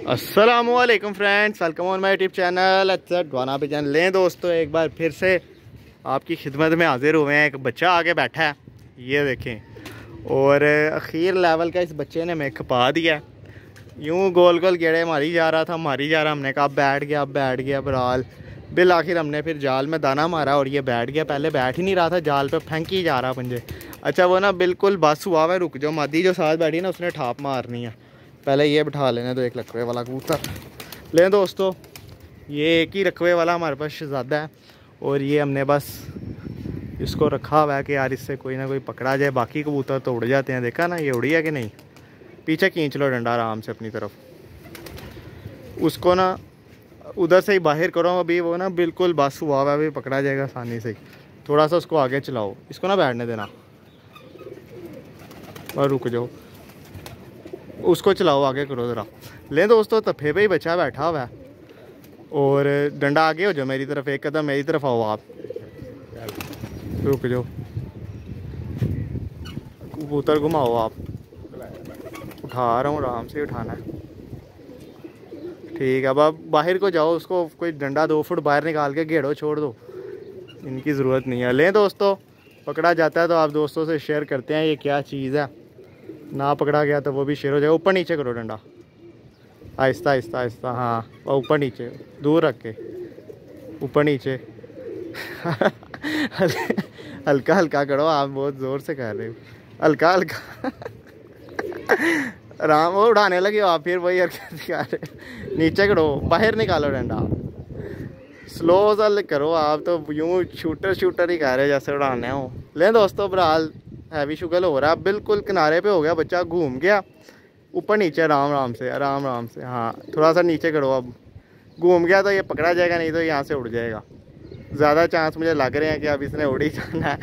Aslam friends welcome on my YouTube channel अच्छा पे channel लें दोस्तों, एक बार फिर से आपकी खिदमत में हाजिर हुए हैं। एक बच्चा आगे बैठा है, ये देखें। और अखीर लेवल का इस बच्चे ने हमें खपा दिया। यूँ गोल गोल गेड़े मारी जा रहा था, मारी जा रहा हमने कहा बैठ गया बैठ गया बराल। बिल आखिर हमने फिर जाल में दाना मारा और ये बैठ गया। पहले बैठ ही नहीं रहा था, जाल पे फेंक ही जा रहा पंजे। अच्छा वो ना बिल्कुल बस हुआ हुआ रुक जाओ, मादी जो साथ बैठी ना, उसने ठाप मारनी है। पहले ये बिठा लेने तो एक रकवे वाला कबूतर। लें दोस्तों, ये एक ही रकवे वाला हमारे पास शहजादा है और ये हमने बस इसको रखा हुआ है कि यार इससे कोई ना कोई पकड़ा जाए, बाकी कबूतर तो उड़ जाते हैं। देखा ना, ये उड़ी है कि नहीं? पीछे खींच लो डंडा आराम से अपनी तरफ़। उसको ना उधर से ही बाहर करो, अभी वो ना बिल्कुल बस हुआ हुआ अभी पकड़ा जाएगा आसानी से थोड़ा सा उसको आगे चलाओ, इसको ना बैठने देना। और रुक जाओ। उसको चलाओ, आगे करो ज़रा। लें दोस्तों, तफे पे ही बच्चा बैठा हुआ है और डंडा आगे हो जाओ, मेरी तरफ़, एक कदम मेरी तरफ़ आओ आप। रुक जाओ। कबूतर घुमाओ आप। उठा रहा हूँ, आराम से उठाना है। ठीक है, अब आप बाहर को जाओ, उसको कोई डंडा दो फुट बाहर निकाल के घेड़ो छोड़ दो। इनकी ज़रूरत नहीं है। लें दोस्तों, पकड़ा जाता है तो आप दोस्तों से शेयर करते हैं, ये क्या चीज़ है। ना पकड़ा गया तो वो भी शेर हो जाएगा। ऊपर नीचे करो डंडा। आहिस्ता आहिस्ता आहिस्ता हाँ ऊपर नीचे, दूर रख के। ऊपर नीचे। हल्का हल्का करो, आप बहुत ज़ोर से कर रहे हो। हल्का हल्का। आराम वो उड़ाने लगे हो आप, फिर वही हरकत दिखा रहे नीचे करो, बाहर निकालो डंडा। स्लो सा करो आप तो यूँ शूटर शूटर ही कह रहे जैसे उड़ाने हो। ले दोस्तों बराल हैवी शुगर हो रहा है। बिल्कुल किनारे पे हो गया बच्चा, घूम गया। ऊपर नीचे आराम आराम से आराम आराम से। हाँ थोड़ा सा नीचे करो अब। घूम गया तो ये पकड़ा जाएगा, नहीं तो यहाँ से उड़ जाएगा। ज़्यादा चांस मुझे लग रहे हैं कि अब इसने उड़ ही जाना है।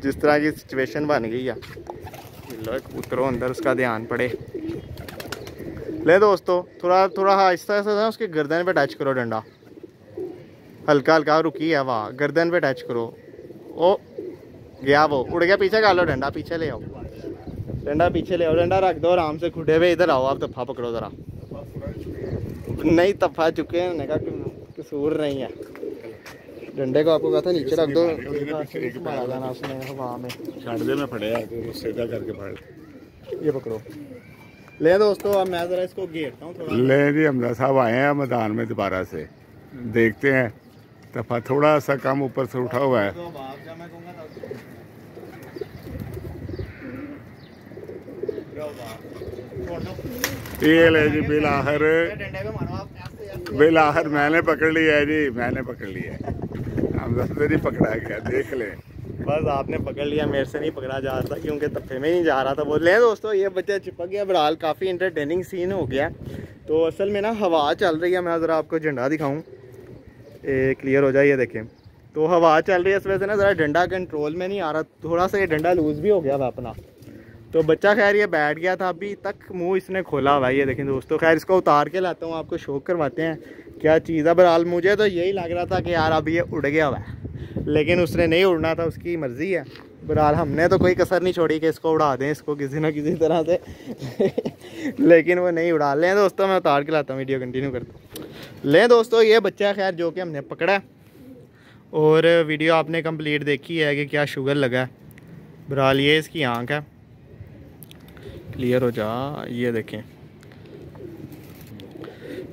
जिस तरह की सिचुएशन बन गई है। उतरो अंदर, उसका ध्यान पड़े। ले दोस्तों, थोड़ा थोड़ा आहिस्ता आहिस्ता उसके गर्दन पे टच करो डंडा। हल्का हल्का, रुकी है, वाह, गर्दन पे टच करो। ओ गया वो। उड़ गया पीछे का लो डंडा पीछे ले आओ। डंडा पीछे ले आओ डंडा रख दो आराम से खुडे हुए इधर आओ आप तफा पकड़ो ज़रा। नहीं तफा चुके हैं मैंने कहा कसूर नहीं है। डंडे को आपको कहा था नीचे रख दो। मारा जाना उसने हवा में। छड़ दे मैं फड़े सीधा करके फड़ ये पकड़ो। ले दोस्तों अब मैं ज़रा इसको घेरता हूँ ले जी हमदा साहब आए हैं मैदान में दोबारा से। देखते हैं। दफ़ा थोड़ा सा कम ऊपर से उठा हुआ है। ये ले जी बिल आखिर बिल आखिर मैंने पकड़ लिया है जी, मैंने पकड़ लिया है। हम नहीं पकड़ा गया देख ले। बस आपने पकड़ लिया, मेरे से नहीं पकड़ा जा रहा था, क्योंकि तफे में ही जा रहा था। बोल रहे दोस्तों, ये बच्चा चिपक गया बहरहाल काफ़ी इंटरटेनिंग सीन हो गया। तो असल में ना हवा चल रही है, मैं ज़रा आपको झंडा दिखाऊँ। क्लियर हो जाए, ये देखें। तो हवा चल रही है इस वजह से ना, ज़रा डंडा कंट्रोल में नहीं आ रहा। थोड़ा सा ये डंडा लूज़ भी हो गया था अपना। तो बच्चा खैर ये बैठ गया था, अभी तक मुँह इसने खोला हुआ ये देखें दोस्तों। खैर इसको उतार के लाता हूँ, आपको शो करवाते हैं क्या चीज़ है। बहरहाल मुझे तो यही लग रहा था कि यार अब ये उड़ गया हुआ है। लेकिन उसने नहीं उड़ना था, उसकी मर्ज़ी है। बहरहाल हमने तो कोई कसर नहीं छोड़ी कि इसको उड़ा दें, इसको किसी ना किसी तरह से। लेकिन वो नहीं उड़ा। लें दोस्तों, मैं उतार के लाता हूँ वीडियो कंटिन्यू करता हूँ। लें दोस्तों, ये बच्चा खैर जो कि हमने पकड़ा और वीडियो आपने कंप्लीट देखी है कि क्या शुगर लगा है। बहरहाल ये इसकी आँख है। क्लियर हो जा, ये देखें।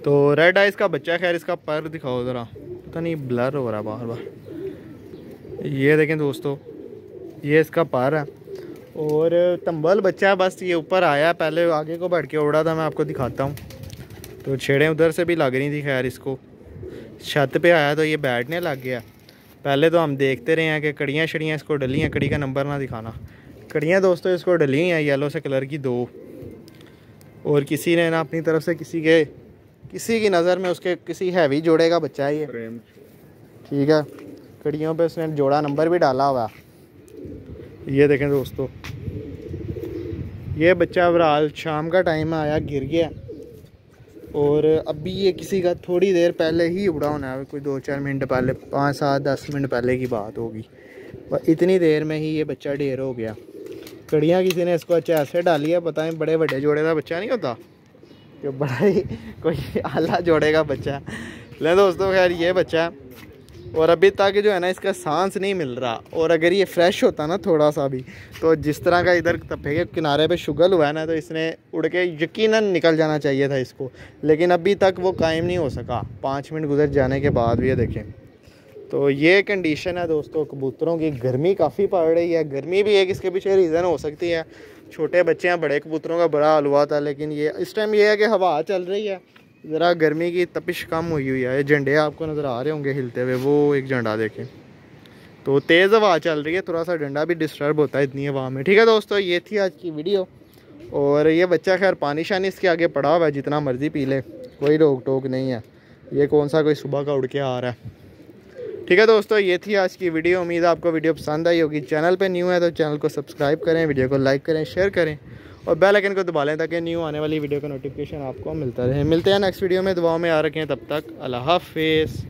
तो रेड आइस का बच्चा खैर इसका पर दिखाओ ज़रा। पता नहीं ब्लर हो रहा है बार बार ये देखें दोस्तों, ये इसका पर है। और तंबल बच्चा है, बस ये ऊपर आया पहले आगे को बैठ के उड़ा था, मैं आपको दिखाता हूँ। तो छेड़ें उधर से भी लग रही थी खैर इसको। छत पे आया तो ये बैठने लग गया। पहले तो हम देखते रहे हैं कि कड़ियाँ शड़ियाँ इसको डली हैं कड़ी का नंबर ना दिखाना। कड़ियाँ दोस्तों इसको डली हैं येलो से कलर की दो। और किसी ने ना अपनी तरफ़ से किसी के किसी की नज़र में उसके किसी हैवी जोड़े का बच्चा है ये। ठीक है। कड़ियों पे उसने जोड़ा नंबर भी डाला हुआ। ये देखें दोस्तों। ये बच्चा बहरहाल शाम का टाइम आया गिर गया। और अभी ये किसी का थोड़ी देर पहले ही उड़ा होना है, कोई दो चार मिनट पहले, पाँच सात, दस मिनट पहले की बात होगी। इतनी देर में ही ये बच्चा ढेर हो गया। कड़ियाँ किसी ने इसको अच्छा ऐसे डाली है, पता है बड़े बड़े जोड़े का बच्चा नहीं होता? जो बड़ा ही कोई आला जोड़े का बच्चा। ले दोस्तों, खैर ये बच्चा और अभी तक जो है ना, इसका सांस नहीं मिल रहा। और अगर ये फ्रेश होता ना थोड़ा सा भी तो जिस तरह का इधर तपे के किनारे पे शुगल हुआ है ना तो इसने उड़ के यकीनन निकल जाना चाहिए था इसको। लेकिन अभी तक वो कायम नहीं हो सका। पाँच मिनट गुजर जाने के बाद भी ये देखें। तो ये कंडीशन है दोस्तों, कबूतरों की। गर्मी काफ़ी पड़ रही है। गर्मी भी एक इसके पीछे रीज़न हो सकती है। छोटे बच्चे हैं, बड़े कबूतरों का बड़ा हलवा था, लेकिन ये, इस टाइम ये है कि हवा चल रही है। ज़रा गर्मी की तपिश कम हुई हुई है। झंडे आपको नज़र आ रहे होंगे हिलते हुए, वो एक झंडा देखें। तो तेज़ हवा चल रही है थोड़ा सा डंडा भी डिस्टर्ब होता है इतनी हवा में। ठीक है दोस्तों, ये थी आज की वीडियो और ये बच्चा खैर पानी शानी इसके आगे पड़ा हुआ है, जितना मर्ज़ी पी ले। कोई रोक टोक नहीं है। ये कौन सा कोई सुबह का उड़ के आ रहा है। ठीक है दोस्तों, ये थी आज की वीडियो उम्मीद आपको वीडियो पसंद आई होगी। चैनल पे न्यू है तो चैनल को सब्सक्राइब करें वीडियो को लाइक करें शेयर करें। और बेल आइकन को दबा लें ताकि न्यू आने वाली वीडियो का नोटिफिकेशन आपको मिलता रहे। मिलते हैं नेक्स्ट वीडियो में। दुआओं में आ रखें तब तक अल्लाह हाफिज़।